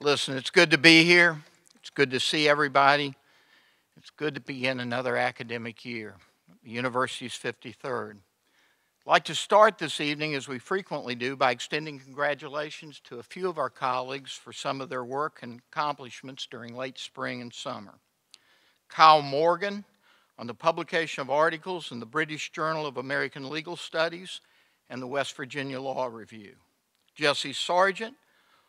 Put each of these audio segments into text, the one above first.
Listen, it's good to be here. It's good to see everybody. It's good to begin another academic year, the university's 53rd. I'd like to start this evening, as we frequently do, by extending congratulations to a few of our colleagues for some of their work and accomplishments during late spring and summer. Kyle Morgan on the publication of articles in the British Journal of American Legal Studies and the West Virginia Law Review. Jesse Sargent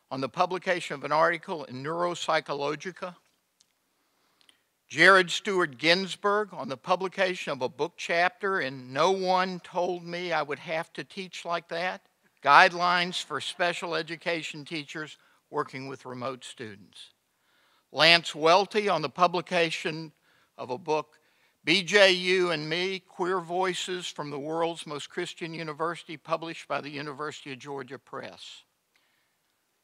on the publication of an article in Neuropsychologia. Jared Stewart Ginsburg on the publication of a book chapter in No One Told Me I Would Have to Teach Like That Guidelines for Special Education Teachers Working with Remote Students. Lance Welty on the publication of a book, BJU and Me Queer Voices from the World's Most Christian University, published by the University of Georgia Press.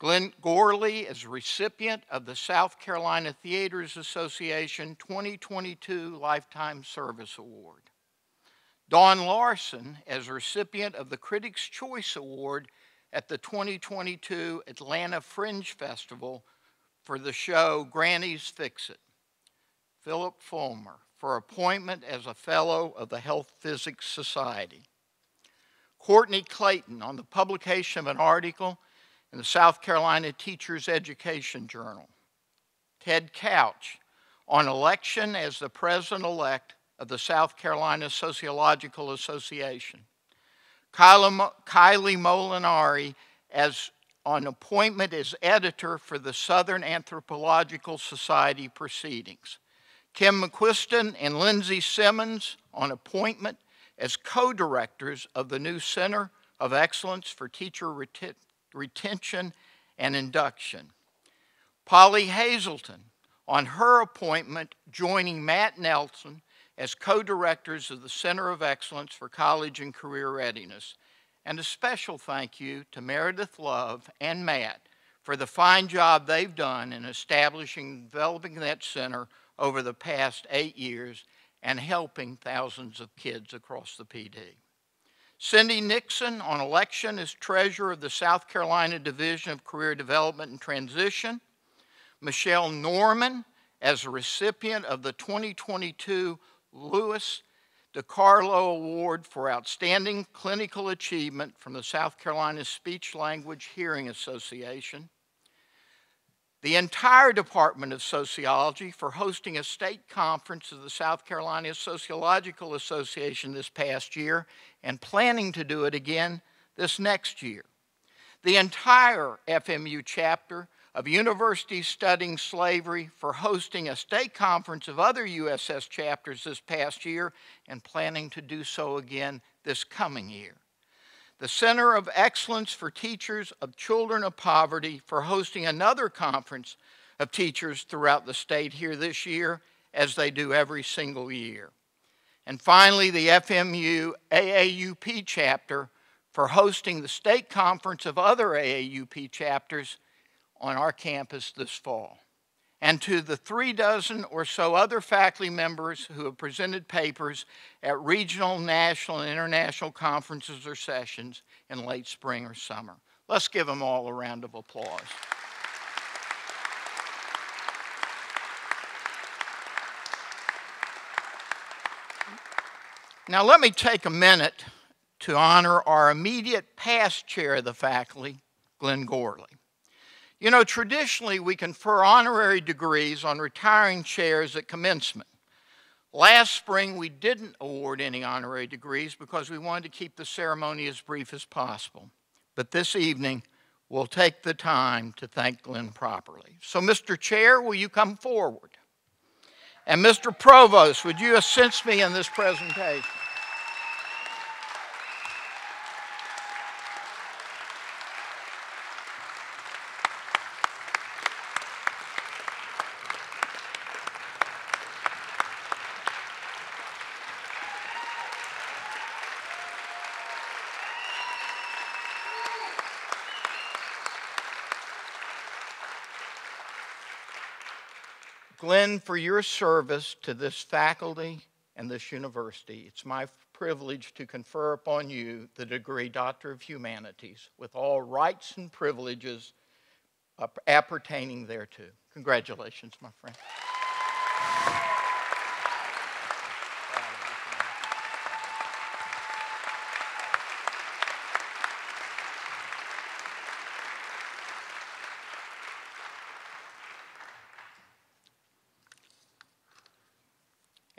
Glenn Gorley is recipient of the South Carolina Theaters Association 2022 Lifetime Service Award. Don Larson as recipient of the Critics' Choice Award at the 2022 Atlanta Fringe Festival for the show Granny's Fix It. Philip Fulmer for appointment as a Fellow of the Health Physics Society. Courtney Clayton on the publication of an article in the South Carolina Teachers Education Journal. Ted Couch on election as the president elect of the South Carolina Sociological Association. Kylie Molinari as on appointment as editor for the Southern Anthropological Society proceedings. Kim McQuiston and Lindsay Simmons on appointment as co directors of the new Center of Excellence for Teacher retention, and induction. Polly Hazelton, on her appointment, joining Matt Nelson as co directors of the Center of Excellence for College and Career Readiness. And a special thank you to Meredith Love and Matt for the fine job they've done in establishing and developing that center over the past eight years and helping thousands of kids across the Pee Dee. Cindy Nixon on election as treasurer of the South Carolina Division of Career Development and Transition. Michelle Norman as a recipient of the 2022 Louis DiCarlo Award for Outstanding Clinical Achievement from the South Carolina Speech Language Hearing Association the entire Department of Sociology for hosting a state conference of the South Carolina Sociological Association this past year and planning to do it again this next year. The entire FMU chapter of universities studying slavery for hosting a state conference of other USS chapters this past year and planning to do so again this coming year the Center of Excellence for Teachers of Children of Poverty for hosting another conference of teachers throughout the state here this year, as they do every single year. And finally, the FMU AAUP chapter for hosting the state conference of other AAUP chapters on our campus this fall and to the three dozen or so other faculty members who have presented papers at regional, national, and international conferences or sessions in late spring or summer. Let's give them all a round of applause. Now, let me take a minute to honor our immediate past chair of the faculty, Glenn Gorley. You know, traditionally we confer honorary degrees on retiring chairs at commencement. Last spring we didn't award any honorary degrees because we wanted to keep the ceremony as brief as possible. But this evening we'll take the time to thank Glenn properly. So, Mr. Chair, will you come forward? And Mr. Provost, would you assist me in this presentation? Glenn, for your service to this faculty and this university. It's my privilege to confer upon you the degree Doctor of Humanities with all rights and privileges appertaining thereto. Congratulations, my friend.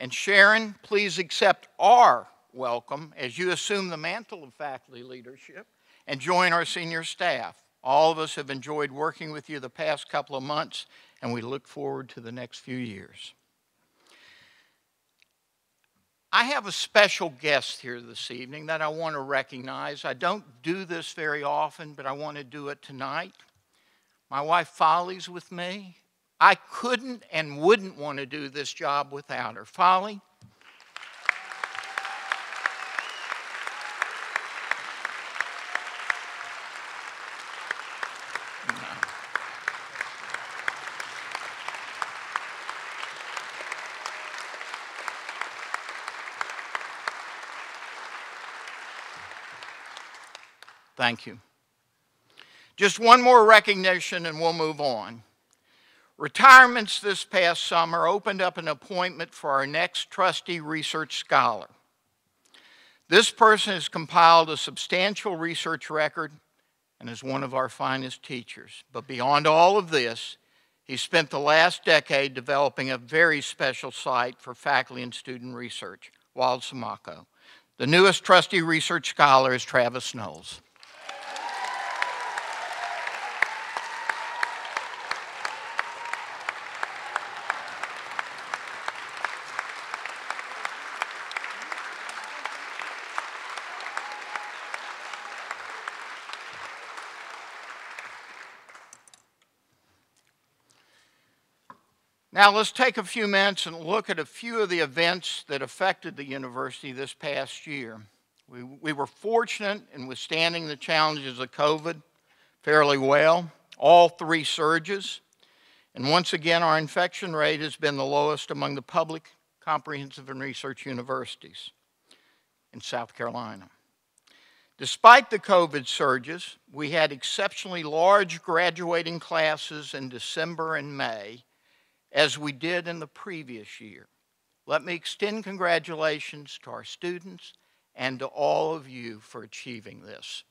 And Sharon, please accept our welcome as you assume the mantle of faculty leadership and join our senior staff. All of us have enjoyed working with you the past couple of months, and we look forward to the next few years. I have a special guest here this evening that I want to recognize. I don't do this very often, but I want to do it tonight. My wife Folly's with me, I couldn't and wouldn't want to do this job without her. Folly? Thank you. Just one more recognition and we'll move on. Retirements this past summer opened up an appointment for our next trustee research scholar. This person has compiled a substantial research record and is one of our finest teachers. But beyond all of this, he spent the last decade developing a very special site for faculty and student research, Wild Sumaco. The newest trustee research scholar is Travis Knowles. Now, let's take a few minutes and look at a few of the events that affected the university this past year. We, we were fortunate in withstanding the challenges of COVID fairly well, all three surges. And once again, our infection rate has been the lowest among the public comprehensive and research universities in South Carolina. Despite the COVID surges, we had exceptionally large graduating classes in December and May as we did in the previous year. Let me extend congratulations to our students and to all of you for achieving this.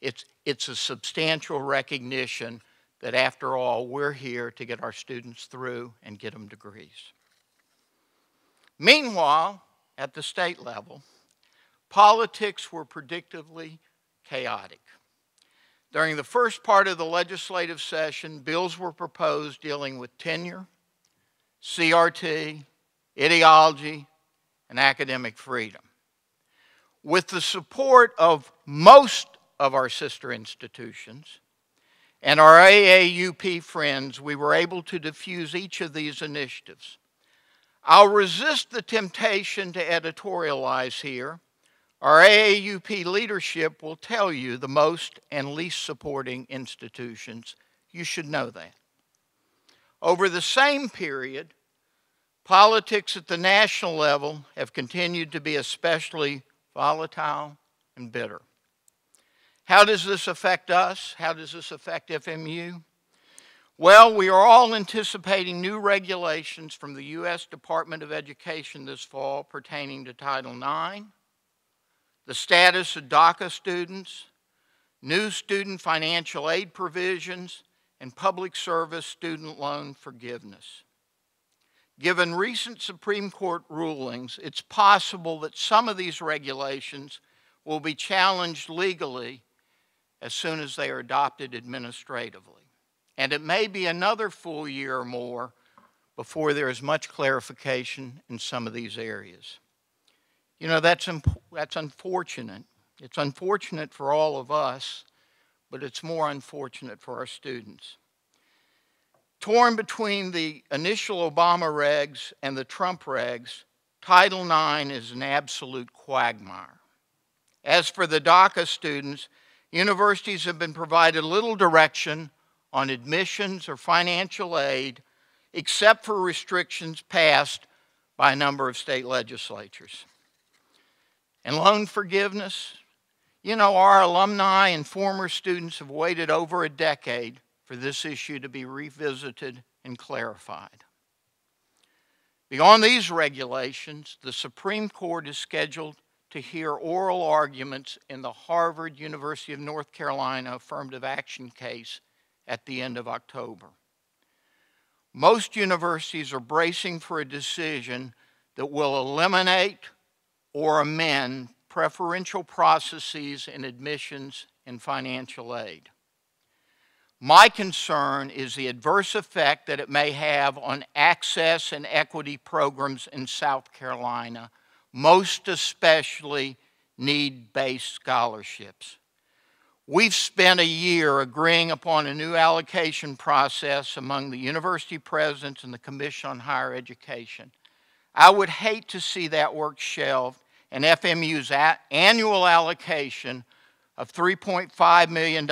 It's, it's a substantial recognition that, after all, we're here to get our students through and get them degrees. Meanwhile, at the state level, politics were predictably chaotic. During the first part of the legislative session, bills were proposed dealing with tenure, CRT, ideology, and academic freedom. With the support of most of our sister institutions and our AAUP friends, we were able to diffuse each of these initiatives. I'll resist the temptation to editorialize here. Our AAUP leadership will tell you the most and least supporting institutions. You should know that. Over the same period, politics at the national level have continued to be especially volatile and bitter. How does this affect us? How does this affect FMU? Well, we are all anticipating new regulations from the U.S. Department of Education this fall pertaining to Title IX, the status of DACA students, new student financial aid provisions, and public service student loan forgiveness. Given recent Supreme Court rulings, it's possible that some of these regulations will be challenged legally as soon as they are adopted administratively. And it may be another full year or more before there is much clarification in some of these areas. You know, that's, that's unfortunate. It's unfortunate for all of us, but it's more unfortunate for our students. Torn between the initial Obama regs and the Trump regs, Title IX is an absolute quagmire. As for the DACA students, universities have been provided little direction on admissions or financial aid except for restrictions passed by a number of state legislatures. And loan forgiveness, you know, our alumni and former students have waited over a decade for this issue to be revisited and clarified. Beyond these regulations, the Supreme Court is scheduled to hear oral arguments in the Harvard University of North Carolina affirmative action case at the end of October. Most universities are bracing for a decision that will eliminate or amend preferential processes in admissions and financial aid. My concern is the adverse effect that it may have on access and equity programs in South Carolina, most especially need based scholarships. We've spent a year agreeing upon a new allocation process among the university presidents and the Commission on Higher Education. I would hate to see that work shelved and FMU's annual allocation of $3.5 million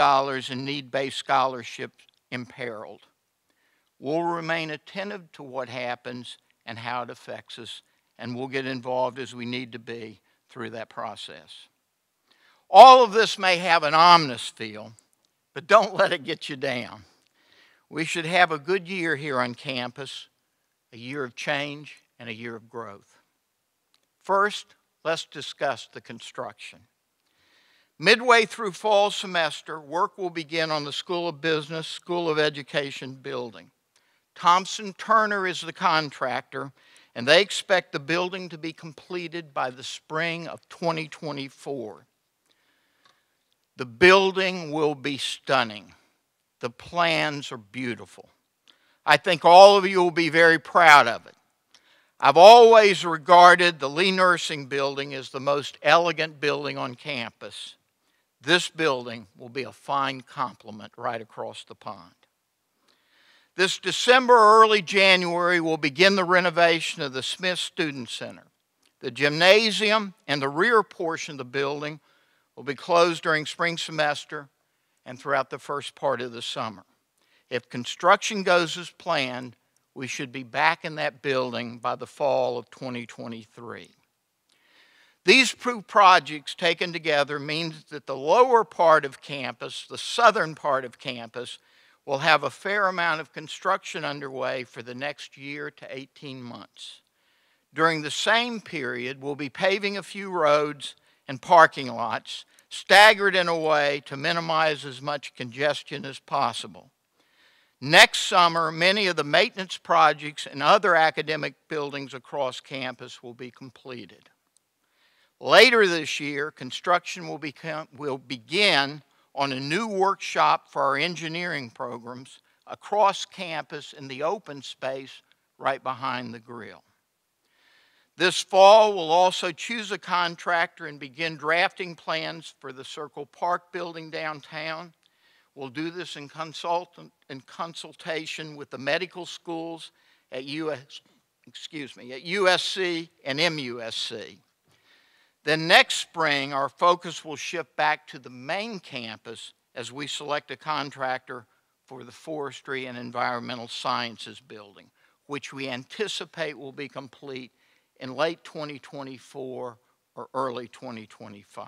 in need based scholarships imperiled. We'll remain attentive to what happens and how it affects us, and we'll get involved as we need to be through that process. All of this may have an ominous feel, but don't let it get you down. We should have a good year here on campus, a year of change and a year of growth. First, let's discuss the construction. Midway through fall semester, work will begin on the School of Business, School of Education building. Thompson Turner is the contractor, and they expect the building to be completed by the spring of 2024. The building will be stunning. The plans are beautiful. I think all of you will be very proud of it. I've always regarded the Lee Nursing Building as the most elegant building on campus. This building will be a fine complement right across the pond. This December early January, we'll begin the renovation of the Smith Student Center. The gymnasium and the rear portion of the building will be closed during spring semester and throughout the first part of the summer. If construction goes as planned, we should be back in that building by the fall of 2023. These two projects taken together means that the lower part of campus, the southern part of campus, will have a fair amount of construction underway for the next year to 18 months. During the same period, we'll be paving a few roads and parking lots, staggered in a way to minimize as much congestion as possible. Next summer, many of the maintenance projects and other academic buildings across campus will be completed. Later this year, construction will, become, will begin on a new workshop for our engineering programs across campus in the open space right behind the grill. This fall, we'll also choose a contractor and begin drafting plans for the Circle Park building downtown. We'll do this in, in consultation with the medical schools at US, excuse me, at USC and MUSC. Then next spring, our focus will shift back to the main campus as we select a contractor for the Forestry and Environmental Sciences building, which we anticipate will be complete in late 2024 or early 2025.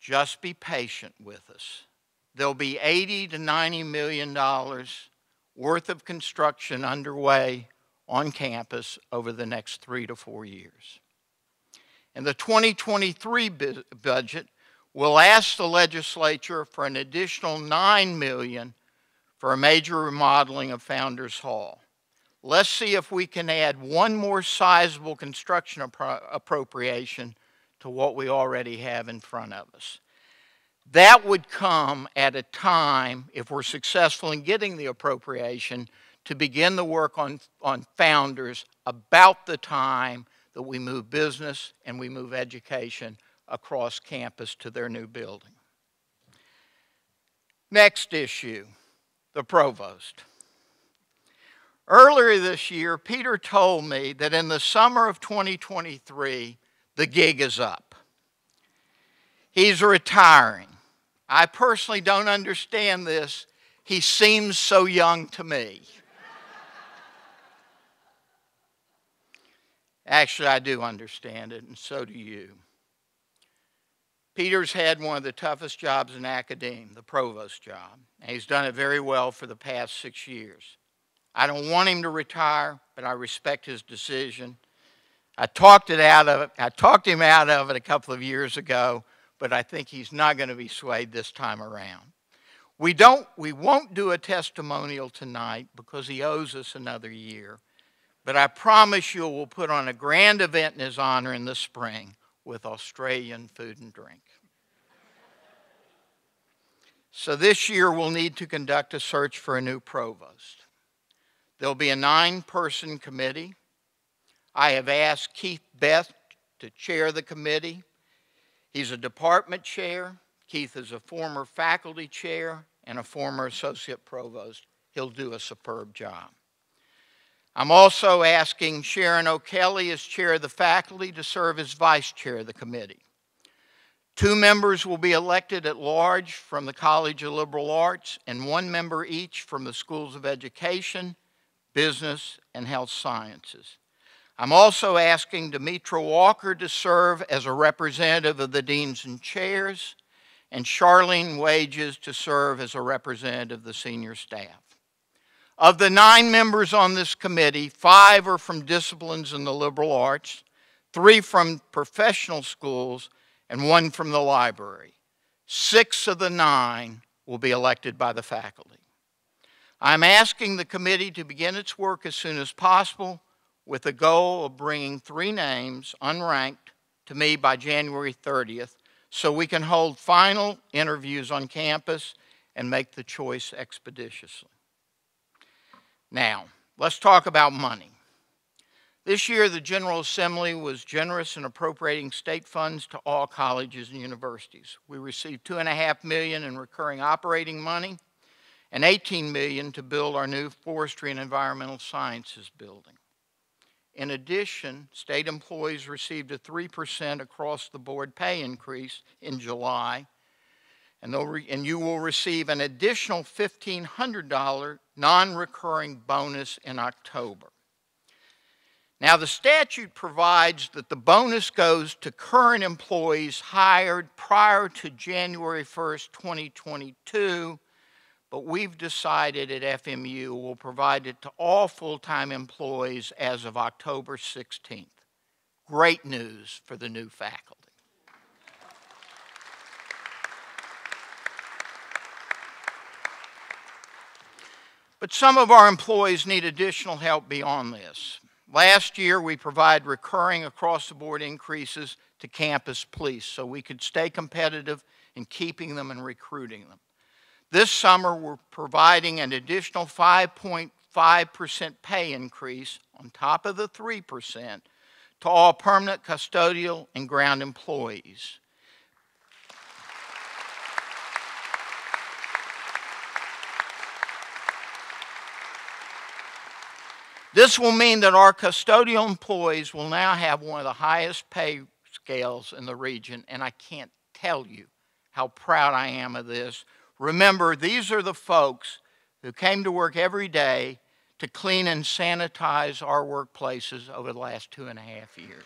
Just be patient with us. There'll be 80 to 90 million dollars worth of construction underway on campus over the next three to four years. And the 2023 budget, we'll ask the legislature for an additional 9 million for a major remodeling of Founders Hall. Let's see if we can add one more sizable construction appro appropriation to what we already have in front of us. That would come at a time, if we're successful in getting the appropriation, to begin the work on, on founders about the time that we move business and we move education across campus to their new building. Next issue the provost. Earlier this year, Peter told me that in the summer of 2023, the gig is up. He's retiring. I personally don't understand this. He seems so young to me. Actually, I do understand it, and so do you. Peter's had one of the toughest jobs in academia, the provost job, and he's done it very well for the past six years. I don't want him to retire, but I respect his decision. I talked it out of it. I talked him out of it a couple of years ago, but I think he's not going to be swayed this time around. We don't we won't do a testimonial tonight because he owes us another year. But I promise you we'll put on a grand event in his honor in the spring with Australian food and drink. So this year we'll need to conduct a search for a new provost. There'll be a nine person committee. I have asked Keith Beth to chair the committee. He's a department chair. Keith is a former faculty chair and a former associate provost. He'll do a superb job. I'm also asking Sharon O'Kelly, as chair of the faculty, to serve as vice chair of the committee. Two members will be elected at large from the College of Liberal Arts, and one member each from the Schools of Education, Business, and Health Sciences. I'm also asking Demetra Walker to serve as a representative of the deans and chairs, and Charlene Wages to serve as a representative of the senior staff. Of the nine members on this committee, five are from disciplines in the liberal arts, three from professional schools, and one from the library. Six of the nine will be elected by the faculty. I'm asking the committee to begin its work as soon as possible with the goal of bringing three names, unranked, to me by January 30th so we can hold final interviews on campus and make the choice expeditiously. Now, let's talk about money. This year, the General Assembly was generous in appropriating state funds to all colleges and universities. We received two and a half million in recurring operating money and 18 million to build our new forestry and environmental sciences building. In addition, state employees received a 3% across the board pay increase in July, and, and you will receive an additional $1,500 non recurring bonus in October. Now, the statute provides that the bonus goes to current employees hired prior to January 1st, 2022 but we've decided at FMU we'll provide it to all full time employees as of October 16th. Great news for the new faculty. But some of our employees need additional help beyond this. Last year, we provided recurring across the board increases to campus police so we could stay competitive in keeping them and recruiting them. This summer, we're providing an additional 5.5% pay increase on top of the 3% to all permanent custodial and ground employees. This will mean that our custodial employees will now have one of the highest pay scales in the region, and I can't tell you how proud I am of this. Remember, these are the folks who came to work every day to clean and sanitize our workplaces over the last two and a half years.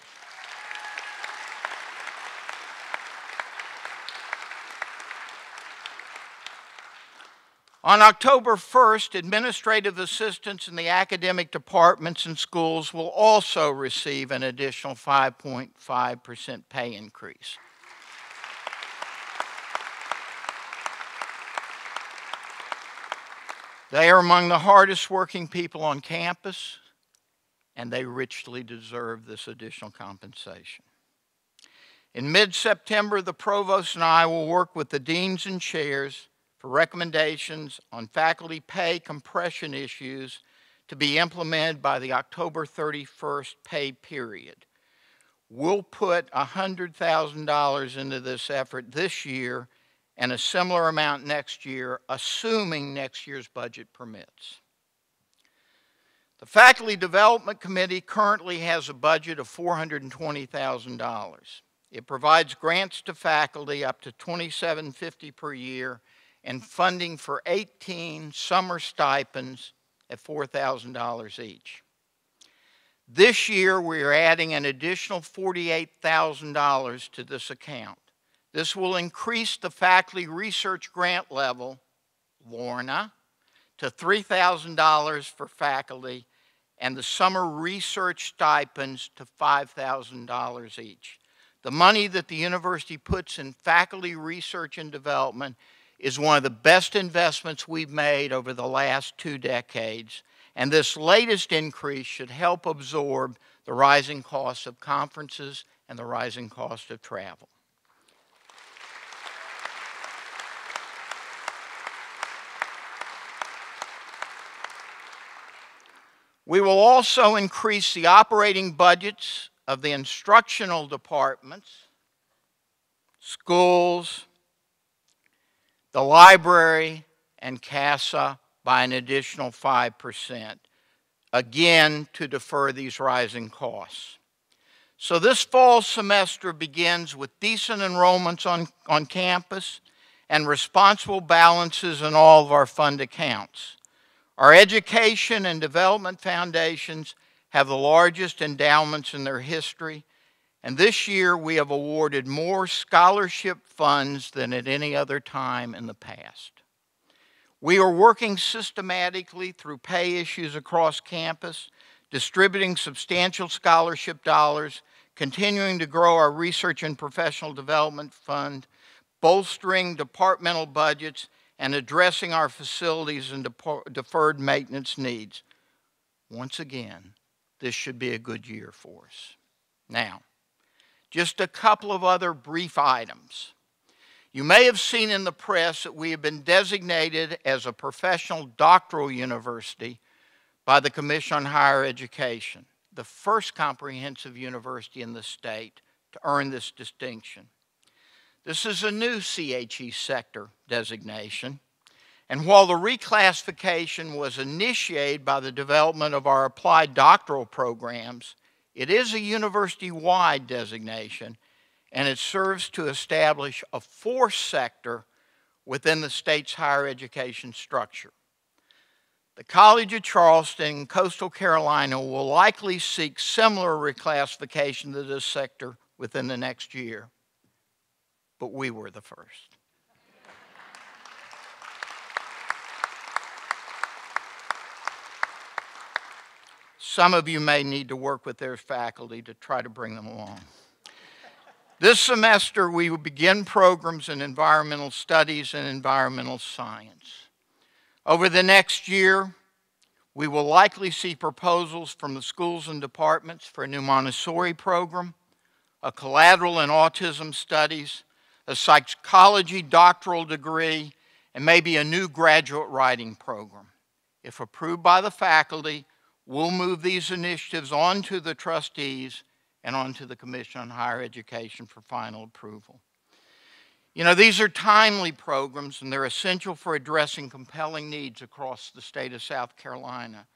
On October 1st, administrative assistants in the academic departments and schools will also receive an additional 5.5% pay increase. They are among the hardest working people on campus, and they richly deserve this additional compensation. In mid September, the provost and I will work with the deans and chairs for recommendations on faculty pay compression issues to be implemented by the October 31st pay period. We'll put $100,000 into this effort this year and a similar amount next year, assuming next year's budget permits. The Faculty Development Committee currently has a budget of $420,000. It provides grants to faculty up to 2750 per year and funding for 18 summer stipends at $4,000 each. This year, we are adding an additional $48,000 to this account. This will increase the faculty research grant level, Lorna, to $3,000 for faculty and the summer research stipends to $5,000 each. The money that the university puts in faculty research and development is one of the best investments we've made over the last two decades, and this latest increase should help absorb the rising costs of conferences and the rising cost of travel. We will also increase the operating budgets of the instructional departments, schools, the library, and CASA by an additional 5%, again to defer these rising costs. So this fall semester begins with decent enrollments on, on campus and responsible balances in all of our fund accounts. Our education and development foundations have the largest endowments in their history, and this year we have awarded more scholarship funds than at any other time in the past. We are working systematically through pay issues across campus, distributing substantial scholarship dollars, continuing to grow our research and professional development fund, bolstering departmental budgets, and addressing our facilities and deferred maintenance needs. Once again, this should be a good year for us. Now, just a couple of other brief items. You may have seen in the press that we have been designated as a professional doctoral university by the Commission on Higher Education, the first comprehensive university in the state to earn this distinction. This is a new CHE sector designation. And while the reclassification was initiated by the development of our applied doctoral programs, it is a university wide designation and it serves to establish a fourth sector within the state's higher education structure. The College of Charleston Coastal Carolina will likely seek similar reclassification to this sector within the next year but we were the first. Some of you may need to work with their faculty to try to bring them along. This semester, we will begin programs in environmental studies and environmental science. Over the next year, we will likely see proposals from the schools and departments for a new Montessori program, a collateral in autism studies, a psychology doctoral degree, and maybe a new graduate writing program. If approved by the faculty, we'll move these initiatives on to the trustees and onto the Commission on Higher Education for final approval. You know, these are timely programs and they're essential for addressing compelling needs across the state of South Carolina.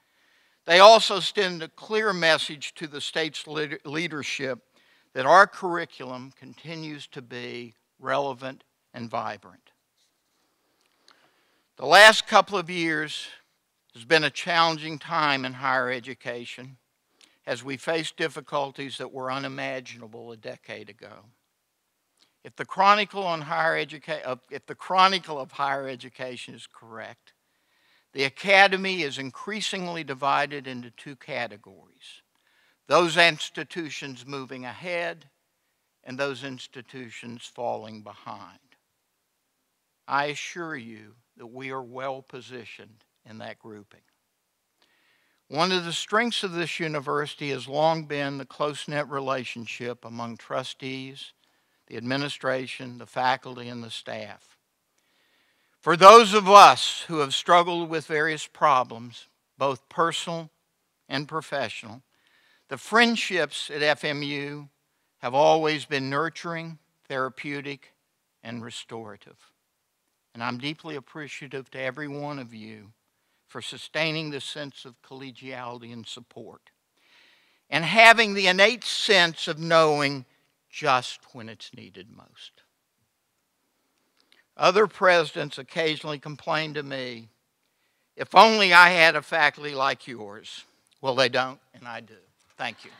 They also send a clear message to the state's leadership that our curriculum continues to be relevant, and vibrant. The last couple of years has been a challenging time in higher education as we face difficulties that were unimaginable a decade ago. If the chronicle on higher education, uh, if the chronicle of higher education is correct, the academy is increasingly divided into two categories. Those institutions moving ahead and those institutions falling behind. I assure you that we are well positioned in that grouping. One of the strengths of this university has long been the close knit relationship among trustees, the administration, the faculty, and the staff. For those of us who have struggled with various problems, both personal and professional, the friendships at FMU have always been nurturing, therapeutic, and restorative. And I'm deeply appreciative to every one of you for sustaining this sense of collegiality and support and having the innate sense of knowing just when it's needed most. Other presidents occasionally complain to me, if only I had a faculty like yours. Well, they don't, and I do. Thank you.